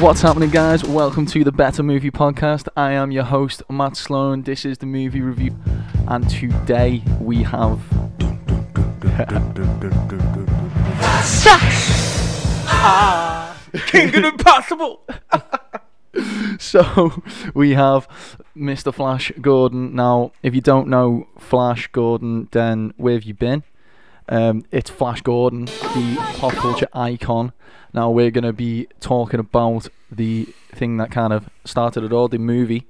What's happening, guys? Welcome to the Better Movie Podcast. I am your host, Matt Sloan. This is the movie review, and today we have. King of Impossible. So we have Mr. Flash Gordon. Now, if you don't know Flash Gordon, then where have you been? Um, it's Flash Gordon, the pop culture icon. Now we're gonna be talking about the thing that kind of started it all, the movie.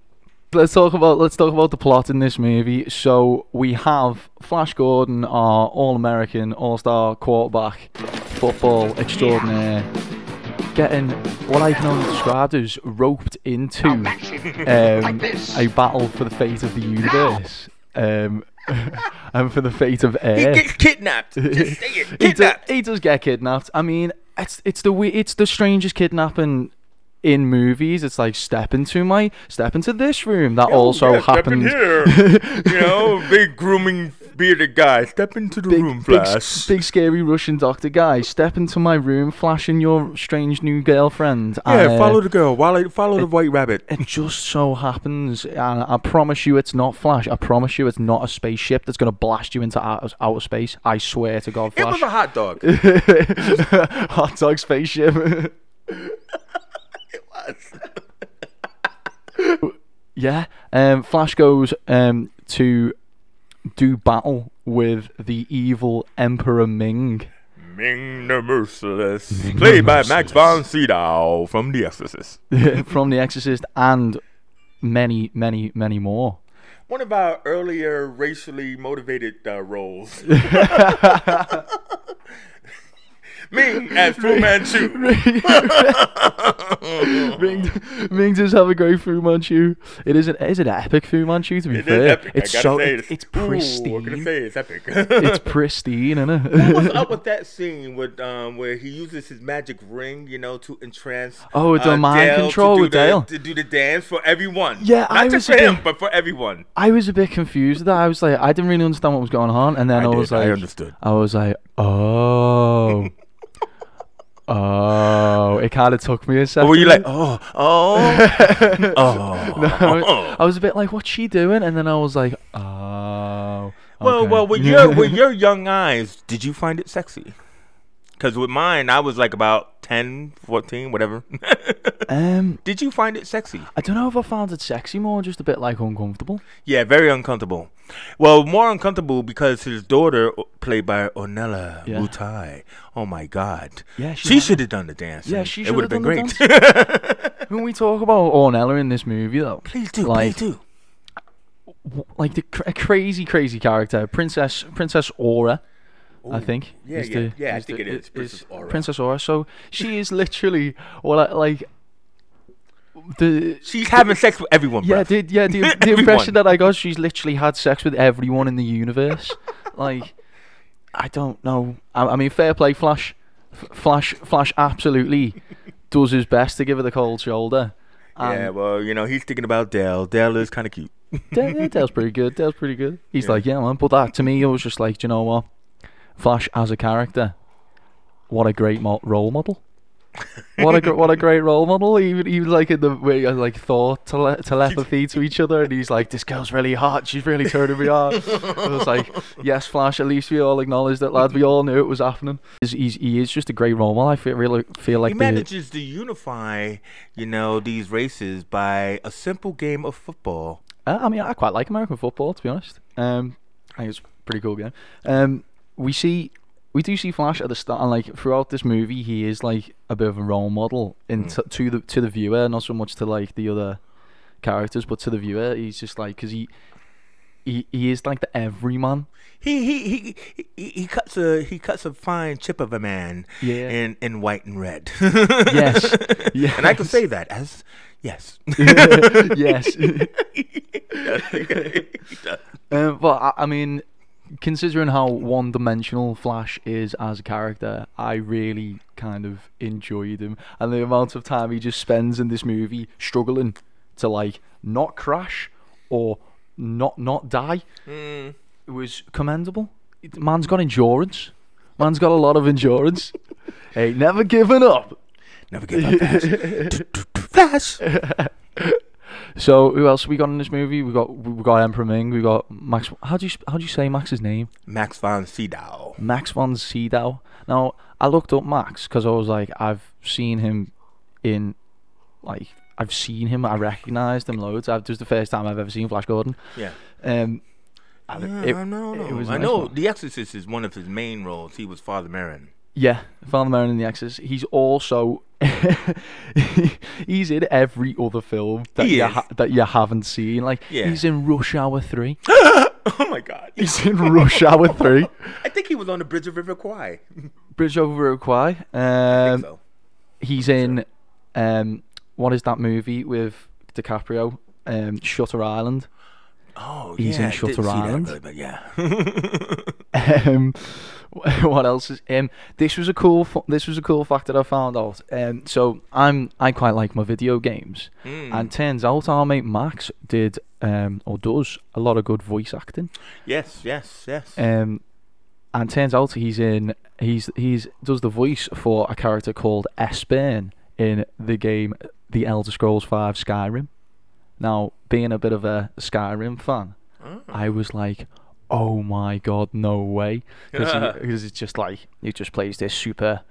Let's talk about let's talk about the plot in this movie. So we have Flash Gordon, our All-American, All-Star quarterback, football extraordinaire, getting what I can only describe as roped into um, a battle for the fate of the universe. Um, and for the fate of air. He gets kidnapped. Just say it. He, do- Kidnapped. he does get kidnapped. I mean, it's it's the it's the strangest kidnapping in movies. It's like step into my step into this room. That also Yeah, step in happened. here. you know, big grooming bearded guy. Step into the Big, room, Flash. big scary Russian doctor guy, step into my room, Flash, flashing your strange new girlfriend. yeah, uh, follow the girl. Follow, follow the white rabbit. It just so happens, and I promise you, it's not Flash. I promise you, it's not a spaceship that's gonna blast you into outer, outer space. I swear to God, It Flash. was a hot dog. Hot dog spaceship. was. yeah. Um, Flash goes um, to do battle with the evil Emperor Ming. Ming the Merciless. Played by Max von Sydow from The Exorcist. from The Exorcist and many, many, many more. One of our earlier racially motivated uh, roles. Ming as Fu Manchu. Ming, Ming does have a great Fu Manchu. It is an is it an epic Fu Manchu to be It fair. epic. It's so say, it- it's Ooh, I'm gonna pristine. say it's epic. it's pristine, isn't What was up with that scene with um where he uses his magic ring, you know, to entrance? Oh, with the uh, mind Dale control with the, Dale. to do the dance for everyone. Yeah, not I just was for a him, bit- but for everyone. I was a bit confused with that. I was like, I didn't really understand what was going on, and then I, I was did, I understood. I was like, oh, oh. It kind of took me a Or second. were you like, oh, oh, oh? No, I, oh. I was a bit like, what's she doing? And then I was like, oh. Well, okay." well, with your with your young eyes, did you find it sexy? Because with mine, I was like about 10, 14, whatever. um, did you find it sexy? I don't know if I found it sexy more, just a bit like uncomfortable. Yeah, very uncomfortable. Well, more uncomfortable because his daughter, played by Ornella Yeah. Muti. Oh my God. Yeah, she she should have done the dance. Yeah, she It should would have have been the great. When we talk about Ornella in this movie, though, please do, Like- please do. like the cr- a crazy, crazy character, Princess Princess Aura. I think. yeah, is yeah, the- yeah, I think the- it is Princess Aura. Princess Aura. So she is literally, well, like the She's having sex with everyone. Yeah, the, yeah. The, the impression that I got, she's literally had sex with everyone in the universe. like, I don't know. I, I mean, fair play, Flash. F- Flash, Flash, absolutely does his best to give her the cold shoulder. Yeah, well, you know, he's thinking about Dale. Dale is kind of cute. Dale, yeah, Dale's pretty good. Dale's pretty good. He's like, yeah, man. But that to me, it was just like, do you know what? Flash as a character, what a great mo- role model. what a gr- what a great role model. Even even like in the way I like thought tele- telepathy to each other, and he's like, "This girl's really hot. She's really turning me on." I was like, "Yes, Flash. At least we all acknowledged that, lad. We all knew it was happening." He's, he's he is just a great role model. I feel really feel like he manages to unify, you know, these races by a simple game of football. Uh, I mean, I quite like American football, to be honest. Um, I think it's a pretty cool game. Um, we see, we do see Flash at the start, and like throughout this movie, he is like a bit of a role model in t- to the to the viewer, not so much to like the other characters, but to the viewer, he's just like because he. He, he is like the everyman. He he, he he he cuts a he cuts a fine chip of a man Yeah. in in white and red. Yes. And I can say that as yes. yes. Um, but I, I mean, considering how one-dimensional Flash is as a character, I really kind of enjoyed him, and the amount of time he just spends in this movie struggling to like not crash or not not die Mm. was commendable. Man's got endurance. Man's got a lot of endurance. Ain't never giving up. Never give up, Flash. So who else we got in this movie? We got we got Emperor Ming. We got Max. How do you how do you say Max's name? Max von Sydow. Max von Sydow. Now I looked up Max because I was like, I've seen him in, like, I've seen him. I recognised him loads. I've, this is the first time I've ever seen Flash Gordon. Yeah. Um, Yeah, it- I know. it was I nice know. one. The Exorcist is one of his main roles. He was Father Merrin. Yeah, Father Merrin in the Exorcist. He's also he's in every other film that He you is. ha- that you haven't seen. Like Yeah. he's in Rush Hour Three. oh my God. He's in Rush Hour Three. I think he was on the Bridge of River Kwai. Bridge over Kwai. I Um, think so. he's in um, what is that movie with DiCaprio? Um, Shutter Island. Oh, he's in yeah. I didn't Shutter see that Island. really, but yeah. um, what else is um this was a cool this was a cool fact that I found out um so I'm I quite like my video games Mm. and turns out our mate Max did um or does a lot of good voice acting yes, yes, yes. um and turns out he's in he's he's does the voice for a character called Esbern in the game The Elder Scrolls 5 Skyrim now being a bit of a Skyrim fan Oh. I was like, oh my god, no way. Because it's just like, he just plays this super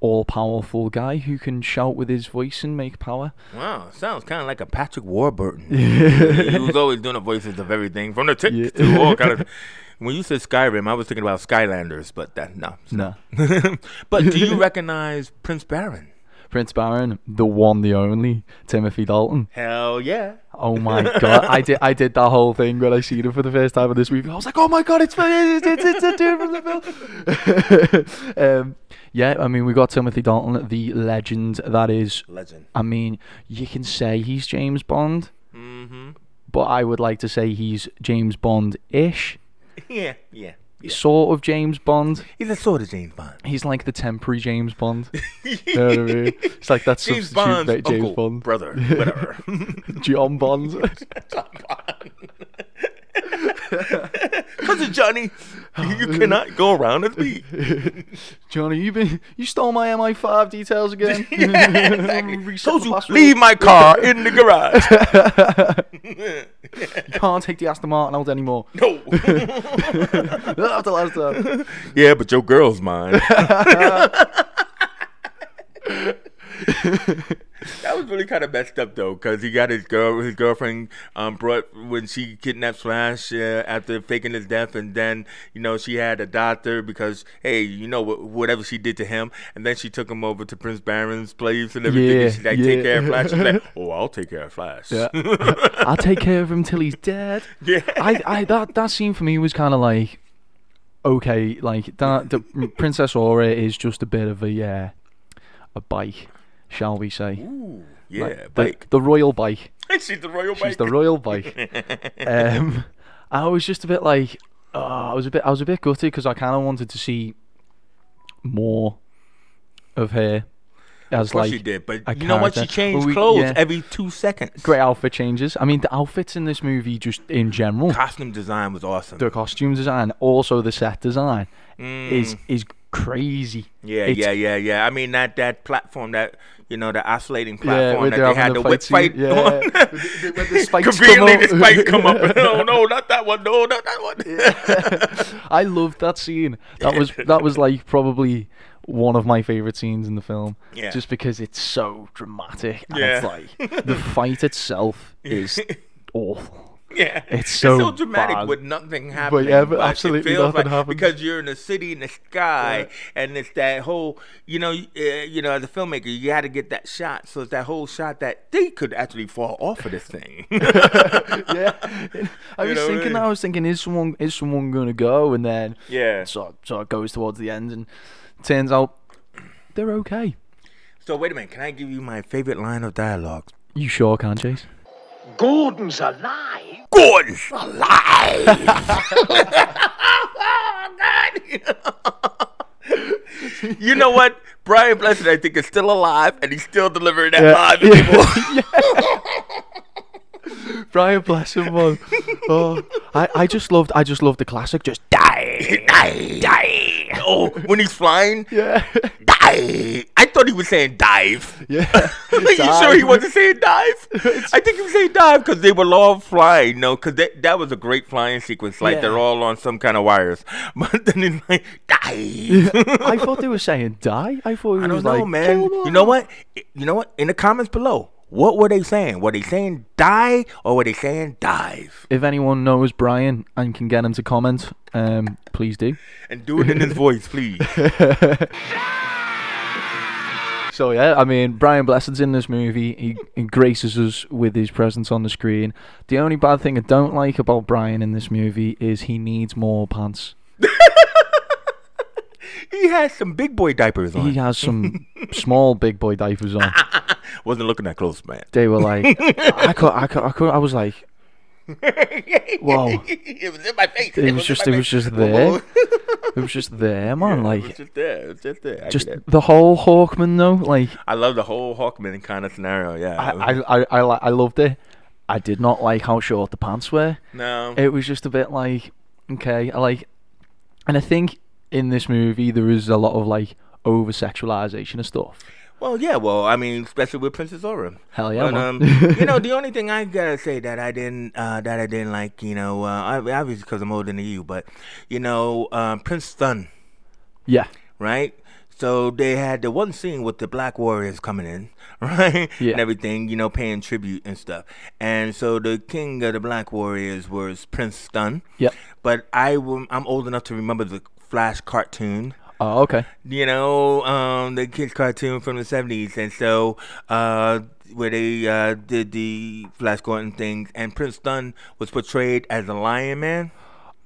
all powerful guy who can shout with his voice and make power. Wow, sounds kind of like a Patrick Warburton. he was always doing the voices of everything from the tick Yeah. to all kind of. When you said Skyrim, I was thinking about Skylanders, but that no. No. but do you recognize Prince Barin? Prince Barin, the one, the only, Timothy Dalton. Hell yeah. Oh my god, I did I did that whole thing when I seen him for the first time in this movie. I was like, oh my god, it's it's it's, it's a dude from the film. um, yeah, I mean we got Timothy Dalton, the legend that is. Legend. I mean, you can say he's James Bond, Mm-hmm. but I would like to say he's James Bond-ish, Yeah, yeah. Yeah. sort of James Bond. He's a sort of James Bond. He's like the temporary James Bond. you know what I mean? It's like that James substitute Bond's mate, James uncle, Bond, brother, whatever. John Bond. Cousin Johnny, you cannot go around with me. Johnny, you been you stole my MI5 details again. exactly. Told you, leave my car in the garage. You can't take the Aston Martin out anymore. no. After last time. Uh, yeah, but your girl's mine. Was really kind of messed up though, because he got his girl, his girlfriend, um, brought when she kidnapped Flash uh, after faking his death, and then you know she had a doctor because hey, you know wh- whatever she did to him, and then she took him over to Prince Barin's place and everything. Yeah, and she's like, take care of Flash. She's like, oh, I'll take care of Flash. Yeah. I'll take care of him till he's dead. Yeah. I, I that that scene for me was kind of like, okay, like that. The Princess Aura is just a bit of a uh, a bike, shall we say? Ooh, yeah, Like, the, bike. the royal bike. She's the royal bike. She's the royal bike. um, I was just a bit like, oh, I was a bit, I was a bit gutted because I kind of wanted to see more of her as Of course like she did, but you know what? She changed we- clothes yeah. every two seconds. great outfit changes. I mean, the outfits in this movie, just in general, Costume design was awesome. the costume design, also the set design, is Mm. is crazy. Yeah, It's- yeah, yeah, yeah. I mean that that platform that you know the oscillating platform where that they had the whip fight yeah. on. The- the spikes come Conveniently, the up. come up. no, oh, no, not that one. No, not that one. I loved that scene. That was that was like probably one of my favorite scenes in the film. Yeah. Just because it's so dramatic. And Yeah. It's like the fight itself is awful. Yeah, It's so dramatic bad. with nothing happening. But yeah, but absolutely it feels nothing like, happens. because you're in a city in the sky, and it's that whole, you know, uh, you know, as a filmmaker, you got to get that shot. So it's that whole shot that they could actually fall off of this thing. yeah. I You was know what I thinking mean? that. I was thinking, is someone is someone gonna go? And then yeah. so so it goes towards the end, and turns out they're okay. So wait a minute. Can I give you my favorite line of dialogue? You sure can, Chase? Gordon's alive. Alive. you know what? Brian Blessed, I think, is still alive, and he's still delivering that line to people. Brian bless him, man. Oh, I, I just loved I just loved the classic. Just die, die, die. oh, when he's flying, Yeah. dive. I thought he was saying dive. yeah. Are you sure he wasn't saying dive? I think he was saying dive because they were all flying. No, because that, that was a great flying sequence. Like Yeah. they're all on some kind of wires. But then it's like dive. I thought they were saying die. I thought it I was don't know, like man. You know what? You know what? In the comments below, what were they saying? Were they saying die or were they saying dive? If anyone knows Brian and can get him to comment, um, please do. And do it in his voice, please. So yeah, I mean, Brian Blessed's in this movie. He, he graces us with his presence on the screen. The only bad thing I don't like about Brian in this movie is he needs more pants. he has some big boy diapers on. He has some small big boy diapers on. Wasn't looking that close, man. They were like, I could, I could, I could, I was like, Whoa. it was in my face. it was just it was just there. It was just there, man. it was Like, just there. It just there. I just the whole Hawkman though. Like, I love the whole Hawkman kind of scenario. Yeah. I, I, I, I, I loved it. I did not like how short the pants were. no. It was just a bit like, okay, I like, and I think in this movie there is a lot of like over sexualization of stuff. Well, yeah. Well, I mean, especially with Princess Aura. Hell yeah, But, um, you know, the only thing I gotta say that I didn't, uh, that I didn't like, you know, uh, obviously because I'm older than you, but you know, um, Prince Thun, yeah, right? So they had the one scene with the Black Warriors coming in, right? Yeah. And everything, you know, paying tribute and stuff. And so the king of the Black Warriors was Prince Thun. Yep. But I, w- I'm old enough to remember the Flash cartoon oh okay, you know, um, the kids cartoon from the seventies, and so uh, where they uh, did the Flash Gordon things, and Prince Dunn was portrayed as a lion man.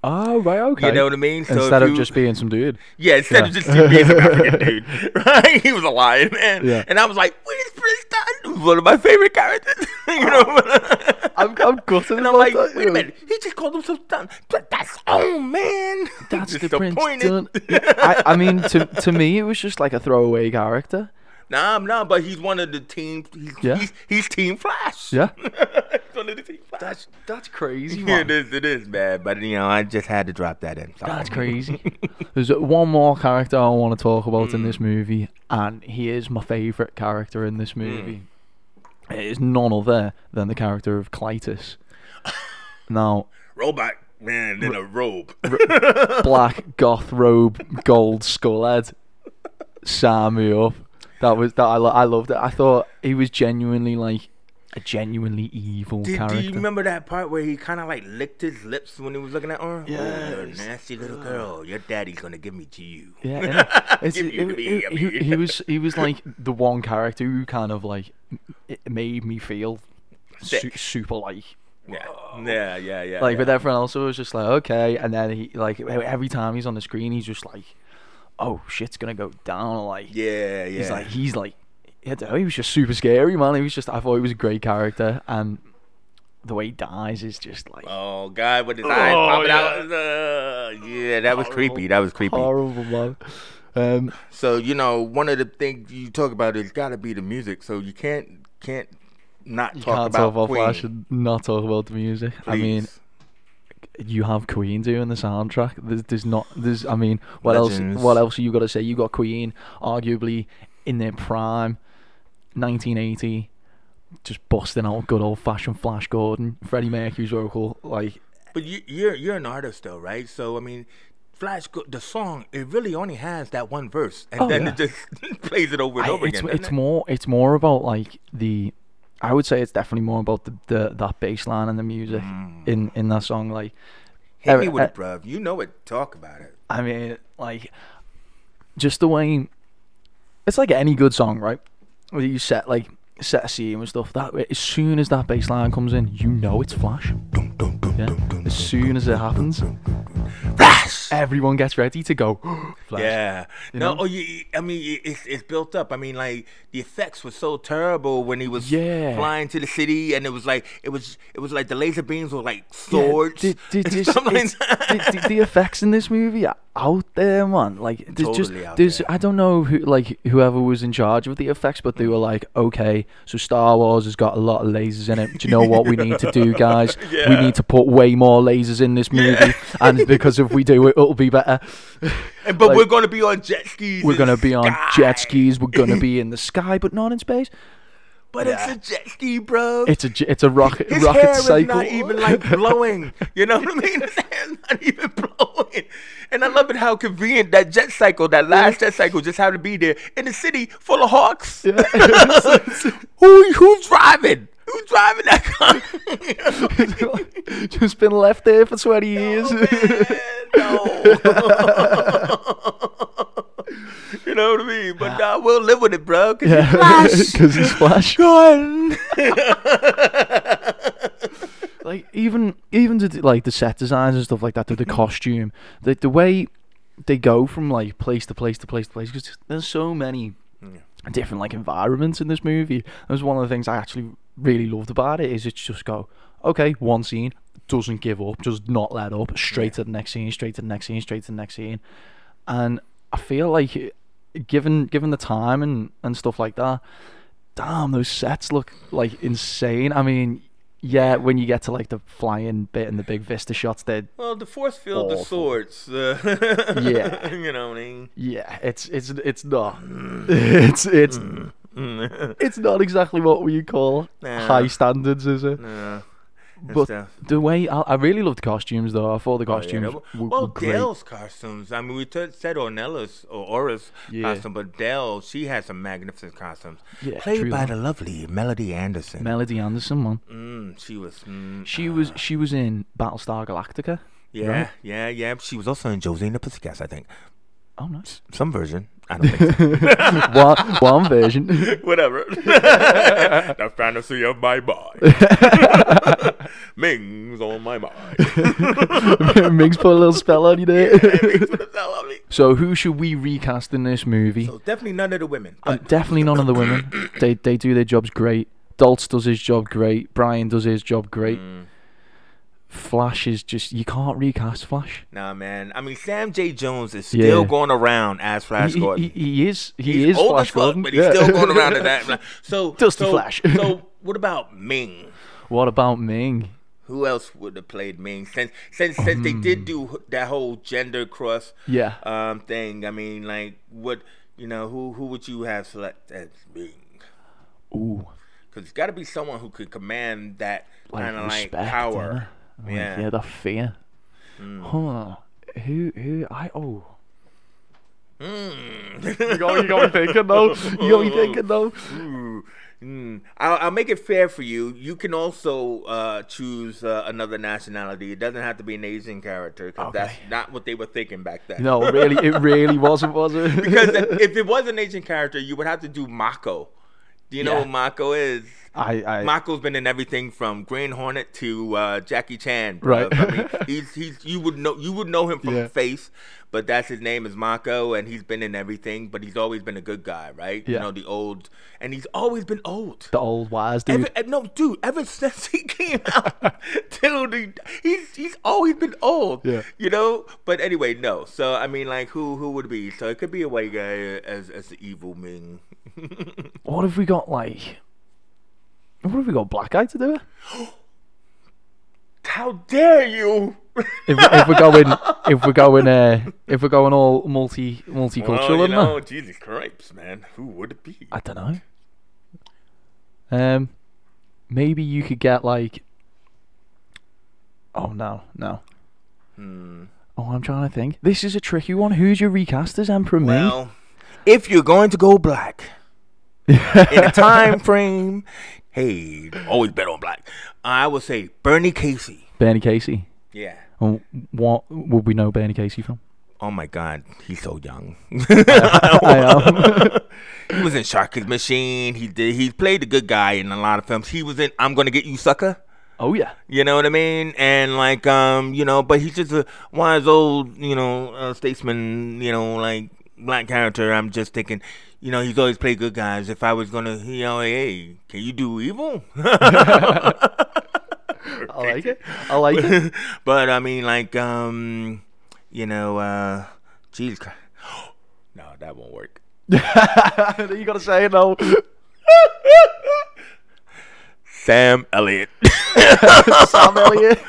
Oh right, okay. You know what I mean? So Instead of you- just being some dude. yeah, instead of just being some African dude, right? He was a lion man, Yeah. and I was like, "Where's Prince Dunn?" One of my favorite characters, you know. I'm, I'm gutted and I'm like, that, "Wait a minute, he just called himself Dunn, but that's oh man, That's the Prince Dun- I, I mean, to to me, it was just like a throwaway character. Nah, nah, but he's one of the team. He's, Yeah. he's, he's Team Flash. Yeah. He's one the Team Flash. That's that's crazy, Yeah, it is, it is, man. But you know, I just had to drop that in. Sorry. That's crazy. There's one more character I want to talk about in Mm. this movie, and he is my favorite character in this Mm. movie. It is none other than the character of Klytus. now, Robot man in a robe. black goth robe, gold skull head, sign me up. That was that. I, lo- I loved it. I thought he was genuinely like a genuinely evil Did, do character. you remember that part where he kind of like licked his lips when he was looking at her? Oh, you're a Yes. nasty little girl. Your daddy's gonna give me to you. Yeah, innit? it, you to me, it- he, he was he was like the one character who kind of like it made me feel su- super like Yeah, yeah, yeah, yeah. like yeah. with everyone else was just like okay and then he like every time he's on the screen he's just like oh shit's gonna go down like Yeah, yeah. he's like he's like I he was just super scary man he was just I thought he was a great character and the way he dies is just like Oh God, with his eyes Oh, popping yeah. out. Uh, yeah, that was Horrible. creepy. That was creepy. horrible man um So you know, one of the things you talk about is got to be the music. So you can't can't not you talk can't about talk about Queen. Flash and not talk about the music I mean you have Queen doing the soundtrack. There's, there's not. There's. I mean, what Legends. else? What else you got to say? You got Queen, arguably in their prime, 1980, just busting out good old fashioned Flash Gordon, Freddie Mercury's vocal. Like, But you, you're you're an artist though, right? So I mean, Flash, the song it really only has that one verse, and Oh, then yeah. it just plays it over and I- over it's again. it's it? more it's more about like the. I would say it's definitely more about the, the that bass line and the music Mm. in in that song. Like, Hit me with it, bruv. You know it. Talk about it. I mean, like, just the way it's like any good song, right? Where you set like set a scene and stuff. That as soon as that bass line comes in, you know it's Flash. Yeah. As soon as it happens, Flash. everyone gets ready to go. Flash. Yeah. You no, know? oh, you, I mean, it's it's built up. I mean, like the effects were so terrible when he was Yeah. flying to the city, and it was like it was it was like the laser beams were like Yeah, swords. the, the, stuff like the, the, effects in this movie are out there, man. Like, there's Totally just out there's there. I don't know who like whoever was in charge of the effects, but they mm. were like, okay, so Star Wars has got a lot of lasers in it. Do you know what we need to do, guys? We Yeah. need to put way more lasers in this movie, and because if we do do. It'll be better. And, but Like, we're going to be on jet skis. We're gonna be on sky. jet skis. We're gonna be in the sky, but not in space. But Yeah. it's a jet ski, bro. It's a it's a rocket His rocket hair is cycle. not even like blowing. You know what I mean? His hair's not even blowing. And I love it how convenient that jet cycle, that last jet cycle, just happened to be there in the city full of hawks. Who who's driving? Who's driving that car? Just been left there for twenty years. no. you know what I mean? But nah, we'll live with it, bro. Cause yeah, Flash. because he's Flash. Gone. like even even to like the set designs and stuff like that, to the costume, the the way they go from like place to place to place to place, because there's so many different like environments in this movie. That was one of the things I actually really loved about it. Is it's just go okay, one scene doesn't give up, just not let up, straight to the next scene, straight to the next scene, straight to the next scene, and I feel like given given the time and and stuff like that damn, those sets look like insane. I mean, yeah, when you get to like the flying bit and the big vista shots, they're Well, the force field, the Awful. swords. Uh, Yeah. you know what I mean. yeah, it's it's it's not, it's it's it's not exactly what we call Nah. high standards, is it? Nah. But stuff. the way I, I really loved the costumes though. I thought the Oh, yeah, costumes were, well, were. Dell's costumes. I mean, we t- said Ornella's or Aura's Yeah. costume, but Dell, she has some magnificent costumes. Yeah, Played true by the lovely Melody Anderson. Melody Anderson, man. mm, she was. Mm, She was she was in Battlestar Galactica. yeah, right? yeah, yeah. She was also in Josie and the Pussycats, I think. Oh, nice. Some version. I don't think so. one one version. Whatever. the fantasy of my mind. Ming's on my mind. Ming's put a little spell on you there. Ming's put a spell on me. So who should we recast in this movie? So definitely none of the women. Um, definitely none of the women. They they do their jobs great. Daltz does his job great. Brian does his job great. Mm. Flash is just you can't recast Flash. Nah, man. I mean, Sam J. Jones is still Yeah. going around as Flash He, Gordon. he, he is he He's is old Flash as fuck, Gordon, but he's yeah. still going around to that. So Dusty so, Flash. so what about Ming? what about Ming? Who else would have played Ming? Since since since they Hmm. did do that whole gender cross Yeah. um thing. I mean, like what you know? Who who would you have select as Ming? Ooh, Because it's got to be someone who could command that like kind of like power. Like, Yeah. Hmm. yeah, the fear. Huh. Who who I oh. Mm. You got, you got me thinking though. You got me thinking though. Mm. I'll, I'll make it fair for you. You can also uh, choose uh, another nationality. It doesn't have to be an Asian character because that's not what they were thinking back then. No, really, it really wasn't, was it? because if it was an Asian character, you would have to do Mako. Do you know Yeah. who Mako is? I, I Mako's been in everything from Green Hornet to uh, Jackie Chan. Right. I mean, he's he's you would know you would know him from Yeah. face, but that's his name is Mako, and he's been in everything. But he's always been a good guy, right? Yeah. You know the old, and he's always been old. the old wise dude. Ever, no, dude. Ever since he came out, dude, he, he's he's always been old. Yeah. You know. But anyway, no. So I mean, like, who who would it be? So it could be a white guy as as the evil Ming. What have we got like? What have we got? Black Eye to do it? How dare you? If, if we're going, if we're going, uh, if we're going all multi multicultural, Well, you know, it? Jesus Christ, man. Who would it be? I don't know. Um, maybe you could get like. Oh no, no. Hmm. Oh, I'm trying to think. This is a tricky one. Who's your recast as Emperor Ming? Well, if you're going to go black in a time frame, hey, always bet on black. I would say Bernie Casey. Bernie Casey. Yeah. Oh, what would we know Bernie Casey from? Oh my God, he's so young. I am. he was in Shark's Machine. He did. He played the good guy in a lot of films. He was in I'm Gonna Get You, Sucker. oh yeah. You know what I mean? And like, um, you know, but he's just a wise old, you know, uh, statesman. You know, like black character. I'm just thinking, you know, he's always played good guys. If I was gonna, you know, hey, can you do evil? I like it. I like it. but I mean, like, um, you know, uh, Jesus Christ. no, that won't work. you gotta say no. Sam Elliott. Sam Elliott.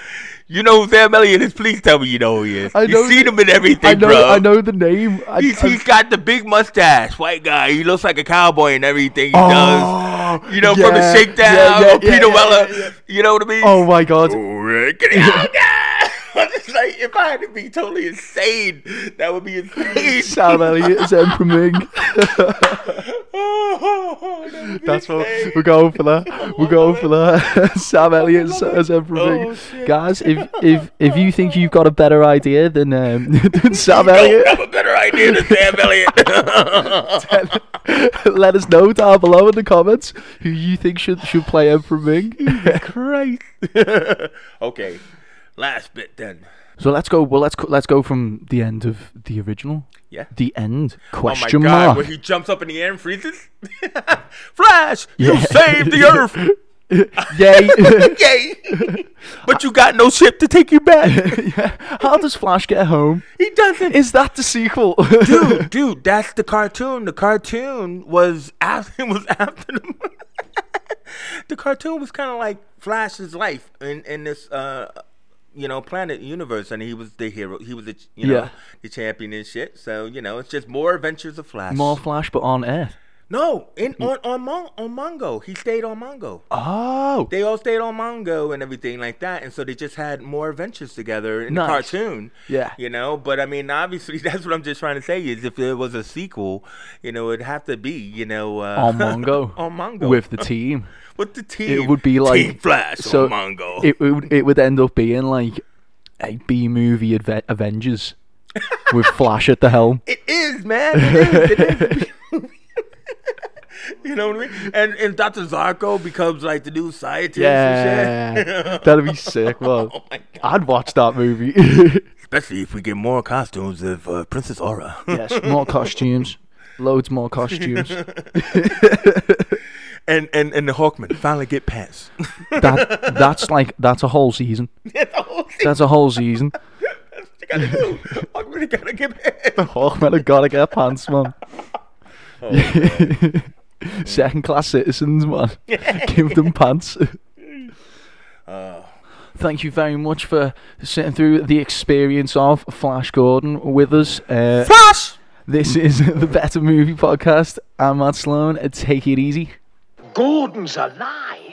You know who Sam Elliott is? Please tell me you know who he is. I know- You've seen him in everything, I know. bro. I know the name. I, He's, he's got the big mustache, white guy. He looks like a cowboy and everything he Oh, does. You know, from the Shakedown yeah, yeah, or Peter yeah, yeah, Weller. yeah, yeah. You know what I mean? oh my god. Oh, Rick, get out, guy. It's like if I had to be totally insane, that would be insane. Sam Elliott as Emperor Ming. Oh, that would be That's what we're going for that. We're going for that. Sam Elliott as, Emperor Oh, Guys, if if if you think you've got a better idea than um, than Sam You Elliott, have a better idea than Sam Elliott. let us know down below in the comments who you think should should play Emperor Ming. Christ. okay, last bit then. so let's go. Well, let's go, let's go from the end of the original. Yeah. The end Oh my question God! mark. Where he jumps up in the air and freezes. Flash, you saved the Earth. Yay! Yay! but you got no ship to take you back. Yeah. How does Flash get home? He doesn't. Is that the sequel? dude, dude, that's the cartoon. The cartoon was after was after the. the cartoon was kind of like Flash's life in in this uh you know planet universe, and he was the hero. He was the you know Yeah. the champion and shit. So you know, it's just more adventures of Flash. More Flash, but on Earth. No, in on on Mon- on Mongo, he stayed on Mongo. Oh. They all stayed on Mongo and everything like that, and so they just had more adventures together in Nice. the cartoon. Yeah. you know. But I mean, obviously, that's what I'm just trying to say is if there was a sequel, you know, it'd have to be, you know, uh, On Mongo. on Mongo With the team. with the team. It would be like Team Flash so on Mongo. It, would it would end up being like a B movie adve- Avengers with Flash at the helm. It is, man. It is. It is. you know what I mean? And and Dr. Zarko becomes like the new scientist and shit. Yeah, that'd be sick, Well, Oh. I'd watch that movie. Especially if we get more costumes of uh, Princess Aura. yes, more costumes, loads more costumes. And, and and the Hawkman finally get past. That that's like that's a whole season. That's the whole thing That's a whole season. they gotta do. Hawkman gotta get past. Hawkmen have gotta get pants, man. Second class citizens, man. Give them pants. Thank you very much for sitting through the experience of Flash Gordon with us. Uh, Flash! this is the Better Movie Podcast. I'm Matt Sloan. Take it easy. Gordon's alive.